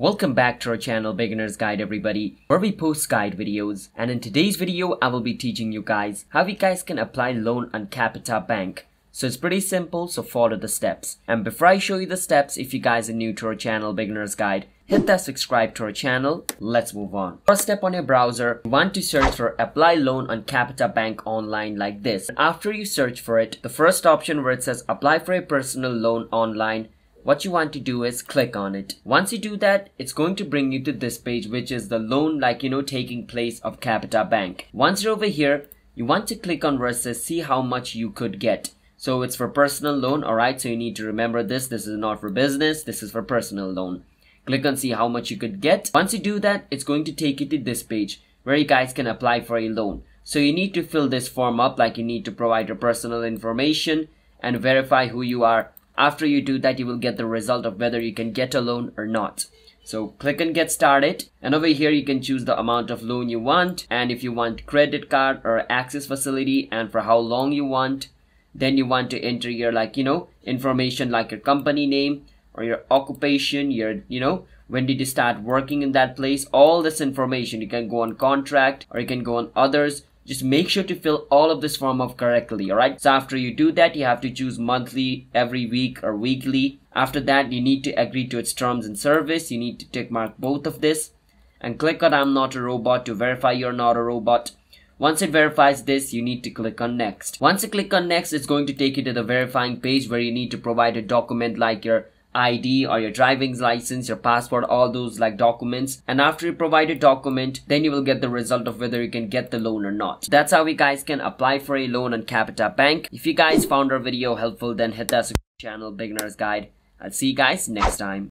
Welcome back to our channel Beginner's Guide everybody where we post guide videos and in today's video I will be teaching you guys how you guys can apply loan on Capitec Bank. So it's pretty simple so follow the steps. And before I show you the steps if you guys are new to our channel Beginner's Guide hit that subscribe to our channel. Let's move on. First step on your browser you want to search for apply loan on Capitec Bank online like this. After you search for it the first option where it says apply for a personal loan online what you want to do is click on it. Once you do that, it's going to bring you to this page, which is the loan like, you know, taking place of Capitec Bank. Once you're over here, you want to click on where it says see how much you could get. So it's for personal loan, alright? So you need to remember this. This is not for business. This is for personal loan. Click on see how much you could get. Once you do that, it's going to take you to this page where you guys can apply for a loan. So you need to fill this form up like you need to provide your personal information and verify who you are after you do that, you will get the result of whether you can get a loan or not. So click and get started. And over here you can choose the amount of loan you want. And if you want credit card or access facility and for how long you want then you want to enter your like you know information like your company name or your occupation your you know when did you start working in that place? All this information you can go on contract or you can go on others just make sure to fill all of this form up correctly alright so after you do that you have to choose monthly every week or weekly. After that you need to agree to its terms and service. You need to tick mark both of this. And click on I'm not a robot to verify you're not a robot. Once it verifies this, you need to click on next. Once you click on next, it's going to take you to the verifying page where you need to provide a document like your ID or your driving license, your passport, all those like documents. And after you provide a document, then you will get the result of whether you can get the loan or not. That's how you guys can apply for a loan on Capitec Bank. If you guys found our video helpful, then hit that subscribe channel beginner's guide. I'll see you guys next time.